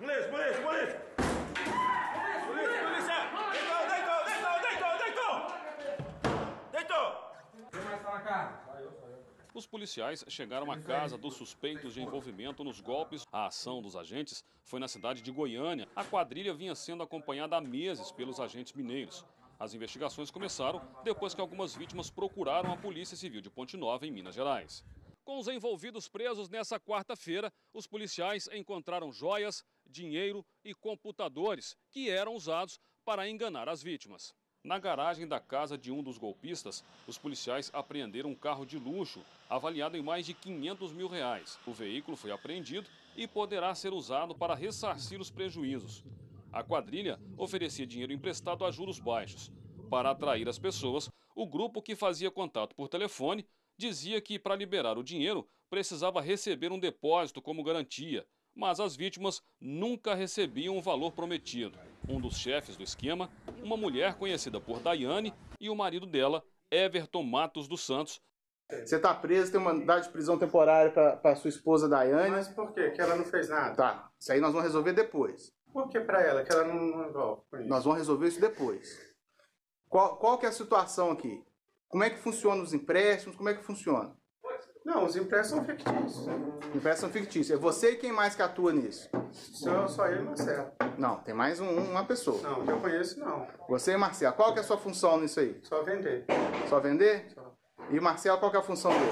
Polícia, polícia, polícia! Polícia, polícia! Deitou, deitou, deitou, deitou! Deitou! Quem mais tá na casa? Os policiais chegaram à casa dos suspeitos de envolvimento nos golpes. A ação dos agentes foi na cidade de Goiânia. A quadrilha vinha sendo acompanhada há meses pelos agentes mineiros. As investigações começaram depois que algumas vítimas procuraram a Polícia Civil de Ponte Nova, em Minas Gerais. Com os envolvidos presos nessa quarta-feira, os policiais encontraram joias, dinheiro e computadores que eram usados para enganar as vítimas. Na garagem da casa de um dos golpistas, os policiais apreenderam um carro de luxo avaliado em mais de 500 mil reais. O veículo foi apreendido e poderá ser usado para ressarcir os prejuízos. A quadrilha oferecia dinheiro emprestado a juros baixos. Para atrair as pessoas, o grupo que fazia contato por telefone dizia que para liberar o dinheiro precisava receber um depósito como garantia, mas as vítimas nunca recebiam o valor prometido. Um dos chefes do esquema, uma mulher conhecida por Daiane, e o marido dela, Everton Matos dos Santos, Você tá preso, tem mandado de prisão temporária pra sua esposa Daiane. Mas por quê? Que ela não fez nada? Tá, isso aí nós vamos resolver depois. Por que pra ela? Que ela não, não envolve com isso? Nós vamos resolver isso depois. Qual, qual que é a situação aqui? Como é que funciona os empréstimos? Como é que funciona? Não, os empréstimos são fictícios. Empréstimo fictício. É você e quem mais que atua nisso? Só, só eu e Marcelo. Não, tem mais um- uma pessoa. Não, que eu conheço não. Você e Marcelo. Qual que é a sua função nisso aí? Só vender. Só vender? Só. E Marcelo, qual que é a função dele?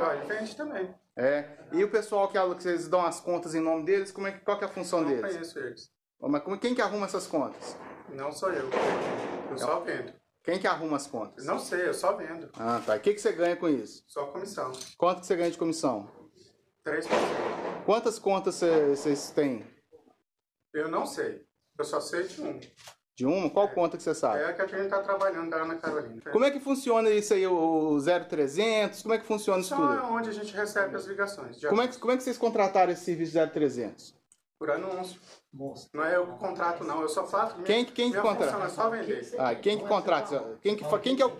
Ah, ele vende também. É. E o pessoal que, que vocês dão as contas em nome deles, como é que, qual que é a função Não deles? conheço eles. Mas como- quem que arruma essas contas? Não sou eu. Eu só vendo. Quem que arruma as contas? Não sei, eu só vendo. Ah, tá. E o que, que você ganha com isso? Só comissão. Quanto que você ganha de comissão? 3%. Quantas contas cê- vocês têm? Eu não sei. Eu só sei de um. De uma? Qual conta que você sabe? É a que a gente tá trabalhando da Ana Carolina. Como é que funciona isso aí, o 0300? Como é que funciona isso Só tudo? é onde a gente recebe as ligações. Como é, que, como é que vocês contrataram esse serviço 0300? Por anúncio. Não é eu que contrato, não. Eu só faço. Quem que- quem que contrata? função é só vender. Ah, quem que contrata? Quem que, quem que é o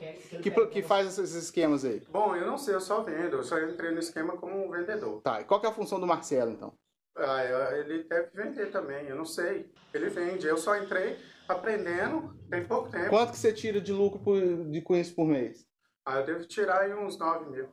que, que faz esses esquemas aí? Bom, eu não sei, eu só vendo. Eu só entrei no esquema como um vendedor. Tá, e qual que é a função do Marcelo, então? Ah, ele deve vender também, eu não sei. Ele vende. Eu só entrei aprendendo, tem pouco tempo. Quanto que você tira de lucro por, de, com isso por mês? Ah, eu devo tirar aí uns 9 mil.